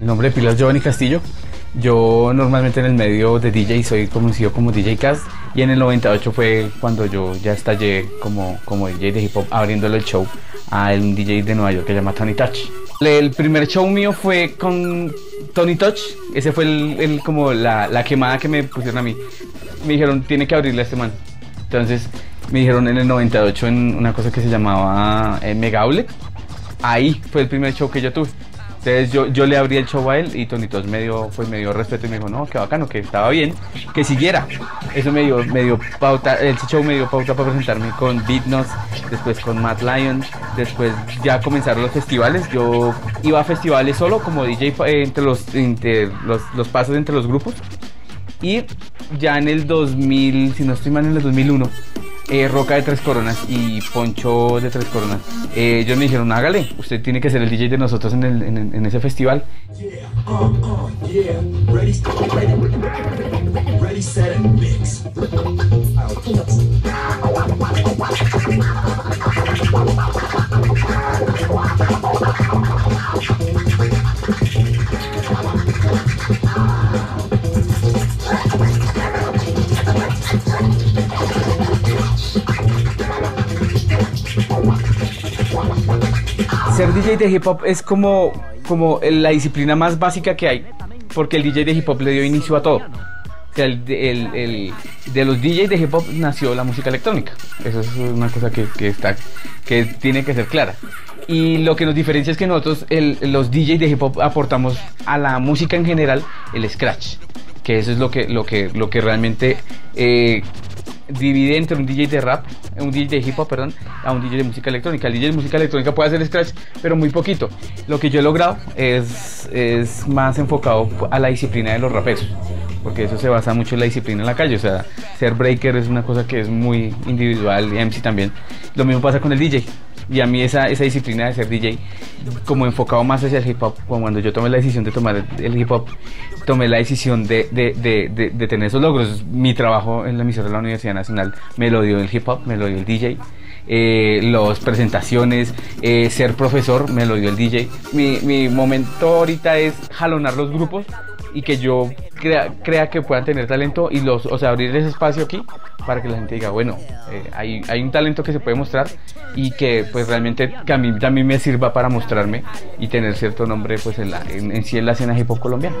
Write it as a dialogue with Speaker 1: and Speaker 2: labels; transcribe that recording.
Speaker 1: Mi nombre es Giovanni Castillo. Yo normalmente en el medio de DJ soy conocido como DJ Cast y en el 98 fue cuando yo ya estallé como, como DJ de hip hop abriéndole el show a un DJ de Nueva York que se llama Tony Touch. El primer show mío fue con Tony Touch, ese fue el, el- como la, la quemada que me pusieron a mí. Me dijeron, tiene que abrirle a este man. Entonces me dijeron en el 98 en una cosa que se llamaba eh. Ahí fue el primer show que yo tuve. Entonces yo, yo le abrí el show a él y Tony Tos me dio, pues, me dio respeto y me dijo, no, qué bacano, que estaba bien, que siguiera. Eso me dio, me dio pauta, el show me dio pauta para presentarme con Beatnos, después con Matt Lion, después ya comenzaron los festivales. Yo iba a festivales solo como DJ entre los, entre los, los pasos entre los grupos. Y ya en el 2000, si no estoy mal, en el 2001, eh, Roca de Tres Coronas y Poncho de Tres Coronas, eh, ellos me dijeron, hágale, usted tiene que ser el DJ de nosotros en, el- en- en ese festival. Ser DJ de hip hop es como, como la disciplina más básica que hay, porque el DJ de hip hop le dio inicio a todo. El, el- de los DJs de hip hop nació la música electrónica. Eso es una cosa que, que está, que tiene que ser clara. Y lo que nos diferencia es que nosotros, los DJs de hip hop, aportamos a la música en general el scratch. Que eso es lo que, lo que, lo que realmente eh, divide entre un DJ de rap, un DJ de hip hop, perdón, a un DJ de música electrónica. El DJ de música electrónica puede hacer scratch, pero muy poquito. Lo que yo he logrado es, es más enfocado a la disciplina de los raperos, porque eso se basa mucho en la disciplina en la calle. O sea, ser breaker es una cosa que es muy individual y MC también. Lo mismo pasa con el DJ. Y a mí esa, esa disciplina de ser DJ, como enfocado más hacia el hip hop, cuando yo tomé la decisión de tomar el, hip hop, tomé la decisión de, de, de, de, de tener esos logros. Mi trabajo en la emisora de la Universidad Nacional me lo dio el hip hop, me lo dio el DJ. Eh, las presentaciones, eh, ser profesor, me lo dio el DJ. Mi, mi momento ahorita es jalonar los grupos y que yo crea, crea que puedan tener talento y los, o sea, abrir ese espacio aquí para que la gente diga, bueno, eh, hay, hay un talento que se puede mostrar y que pues realmente que a mí también me sirva para mostrarme y tener cierto nombre pues en, la, en, en sí en la escena hip hop colombiana.